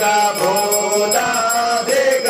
प्रभुदादिक